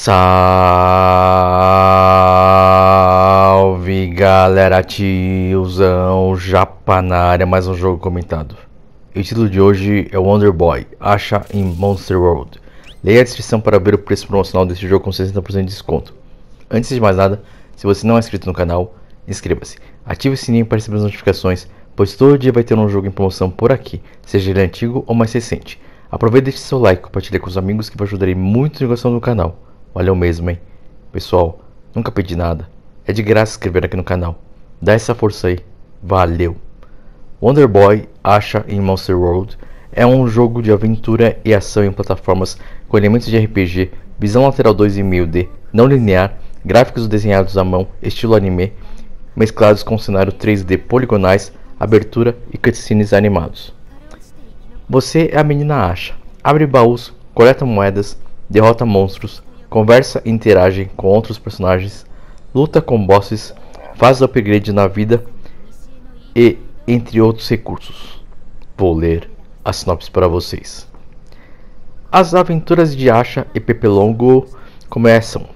Salve galera, tiozão japa na área, mais um jogo comentado. o título de hoje é Wonder Boy, acha em Monster World. Leia a descrição para ver o preço promocional desse jogo com 60% de desconto. Antes de mais nada, se você não é inscrito no canal, inscreva-se. Ative o sininho para receber as notificações, pois todo dia vai ter um jogo em promoção por aqui, seja ele antigo ou mais recente. Aproveite e deixe seu like, compartilhe com os amigos que vai ajudar muito na divulgação do canal. Valeu mesmo, hein? Pessoal, nunca pedi nada. É de graça inscrever aqui no canal. Dá essa força aí. Valeu! Wonder Boy acha em Monster World é um jogo de aventura e ação em plataformas com elementos de RPG, visão lateral 2,5D, não linear, gráficos desenhados à mão, estilo anime, mesclados com cenário 3D poligonais, abertura e cutscenes animados. Você é a menina Asha. Abre baús, coleta moedas, derrota monstros, conversa e interage com outros personagens, luta com bosses, faz upgrade na vida e entre outros recursos. Vou ler a sinopse para vocês. As aventuras de Asha e Pepe Longo começam.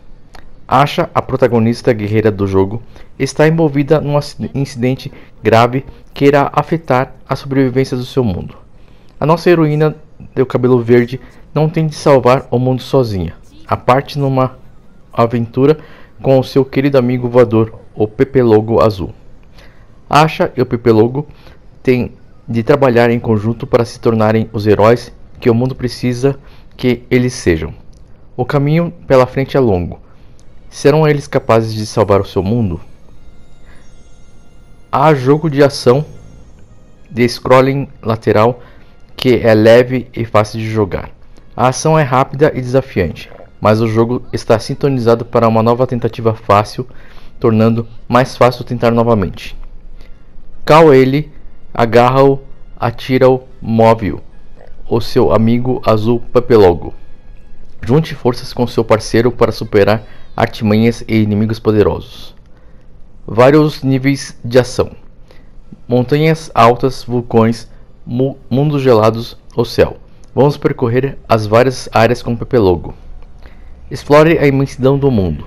Asha, a protagonista guerreira do jogo, está envolvida num incidente grave que irá afetar a sobrevivência do seu mundo. A nossa heroína do cabelo verde não tem de salvar o mundo sozinha a parte numa aventura com o seu querido amigo voador, o Pepelogo Azul. Asha e o Pepelogo têm de trabalhar em conjunto para se tornarem os heróis que o mundo precisa que eles sejam. O caminho pela frente é longo. Serão eles capazes de salvar o seu mundo? Há jogo de ação de scrolling lateral que é leve e fácil de jogar. A ação é rápida e desafiante mas o jogo está sintonizado para uma nova tentativa fácil, tornando mais fácil tentar novamente. Cal ele, agarra-o, atira-o, move-o, o seu amigo azul Papelogo. Junte forças com seu parceiro para superar artimanhas e inimigos poderosos. Vários níveis de ação: montanhas altas, vulcões, mu mundos gelados, o céu. Vamos percorrer as várias áreas com Pepelogo. Explore a imensidão do mundo.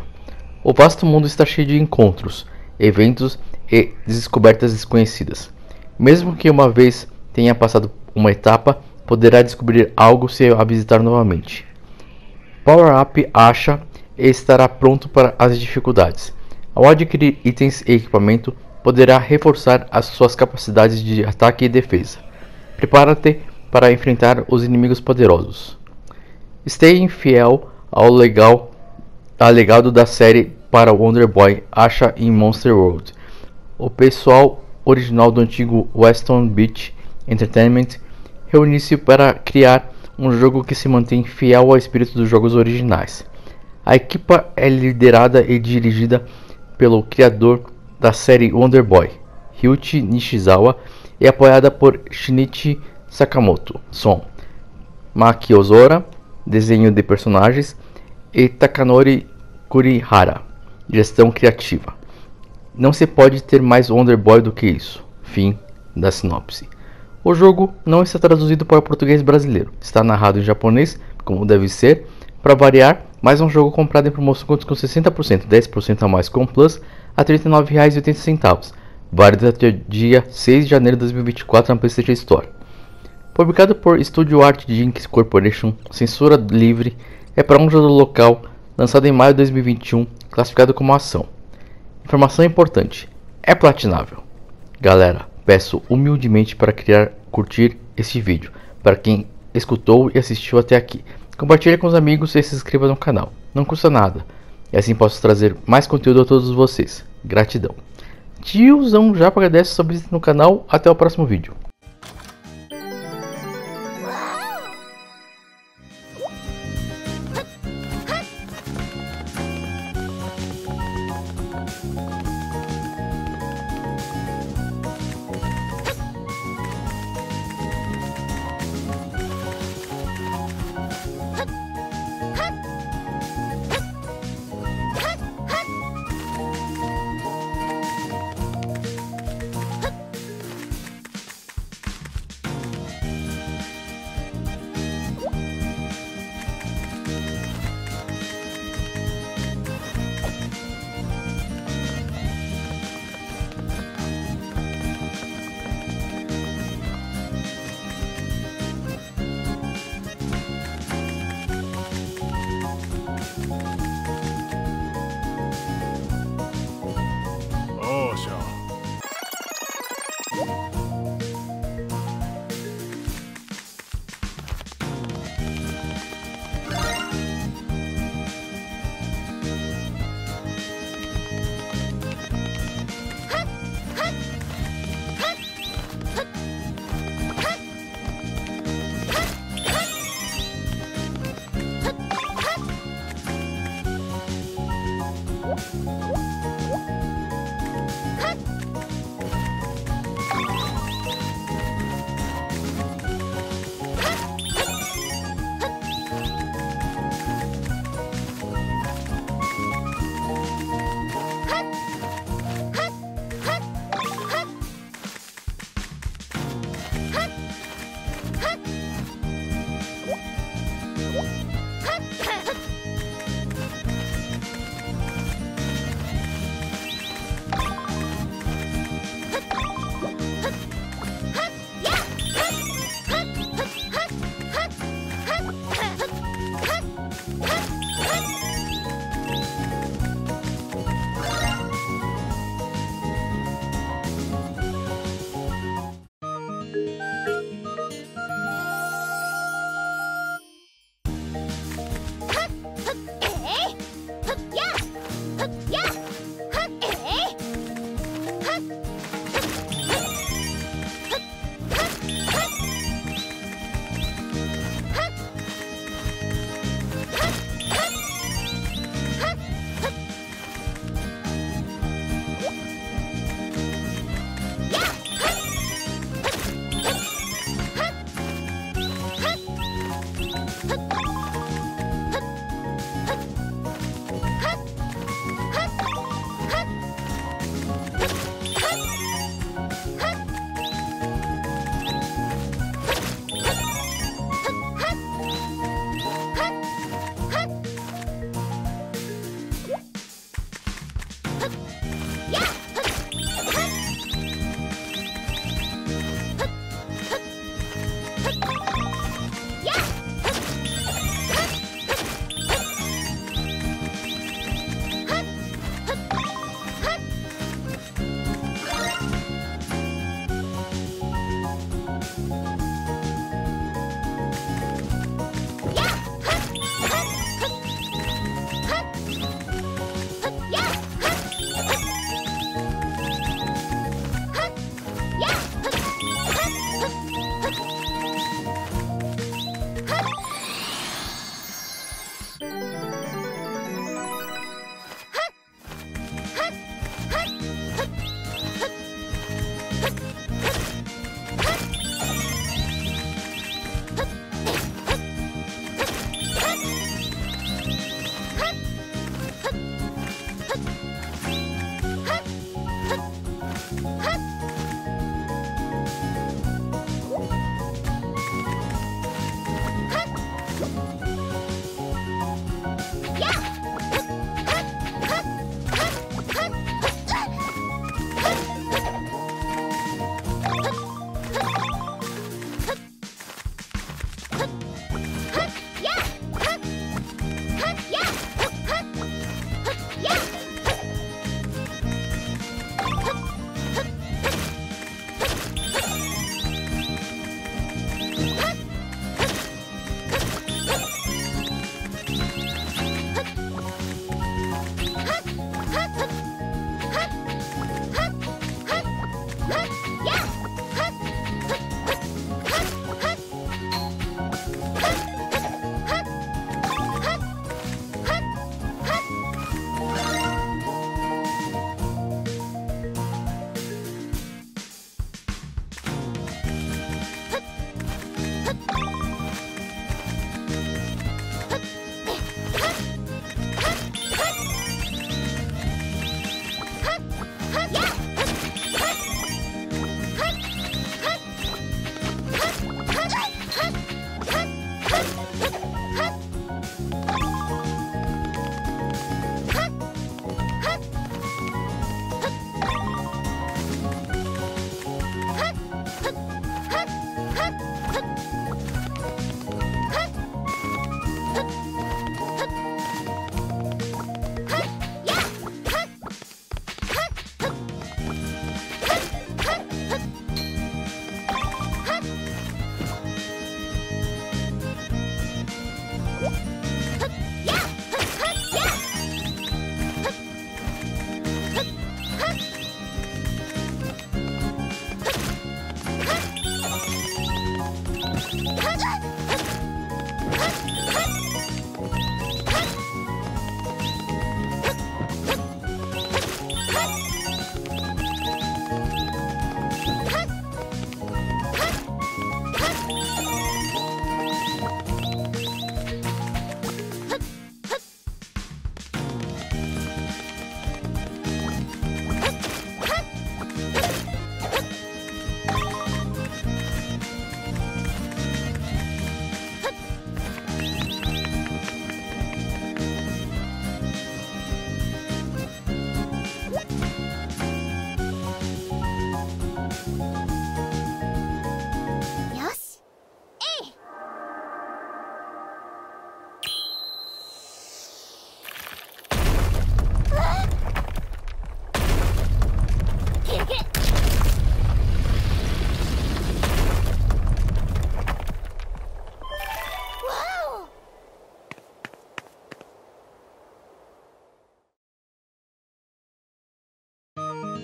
O vasto mundo está cheio de encontros, eventos e descobertas desconhecidas. Mesmo que uma vez tenha passado uma etapa, poderá descobrir algo se a visitar novamente. Power Up acha e estará pronto para as dificuldades. Ao adquirir itens e equipamento, poderá reforçar as suas capacidades de ataque e defesa. Prepara-te para enfrentar os inimigos poderosos. Esteja fiel ao legal alegado da série para Wonder Boy acha em Monster World. O pessoal original do antigo Western Beach Entertainment reuniu-se para criar um jogo que se mantém fiel ao espírito dos jogos originais. A equipa é liderada e dirigida pelo criador da série Wonder Boy, Ryuichi Nishizawa, e apoiada por Shinichi Sakamoto, som, Maki Ozora, desenho de personagens, e Takanori Kurihara, gestão criativa. Não se pode ter mais Wonder Boy do que isso. Fim da sinopse. O jogo não está traduzido para o português brasileiro. Está narrado em japonês, como deve ser. Para variar, mais um jogo comprado em promoção com 60%, 10% a mais com Plus, a R$ 39,80. Válido até dia 6 de janeiro de 2024 na PlayStation Store. Publicado por Studio Art Jinx Corporation, censura livre, é para um jogo local, lançado em maio de 2021, classificado como ação. Informação importante: é platinável. Galera, peço humildemente para criar, curtir este vídeo, para quem escutou e assistiu até aqui. Compartilhe com os amigos e se inscreva no canal. Não custa nada. E assim posso trazer mais conteúdo a todos vocês. Gratidão. Tiozão já agradece sua visita no canal. Até o próximo vídeo.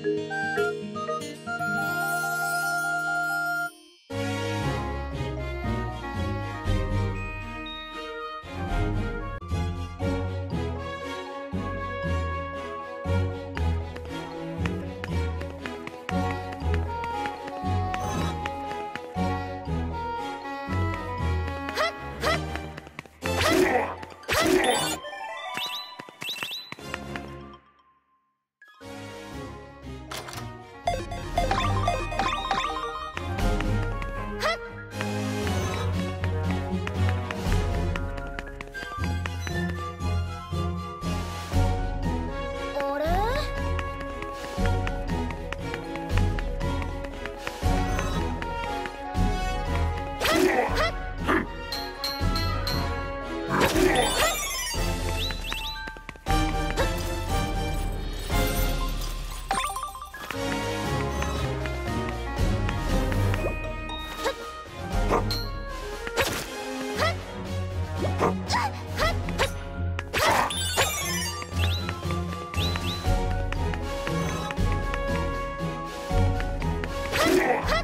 Música Hey!